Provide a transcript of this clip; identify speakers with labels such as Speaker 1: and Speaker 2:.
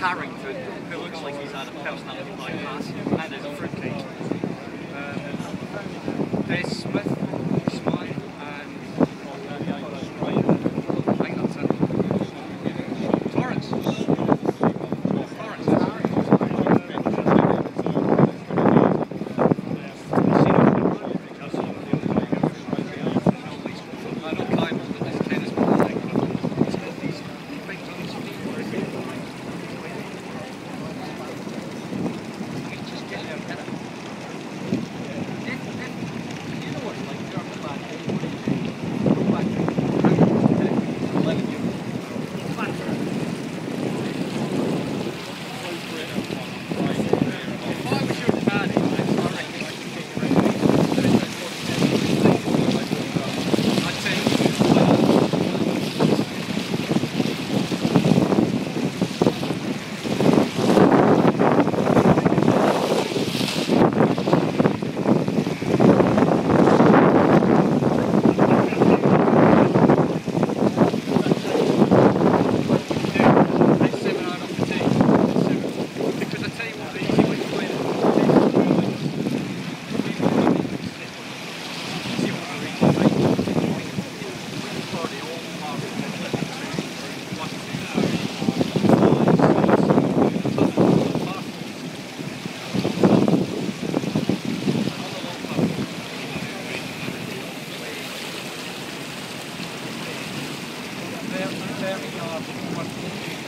Speaker 1: Harrington, who looks like he's had a personality bypass, and is a fruitcake. Gracias.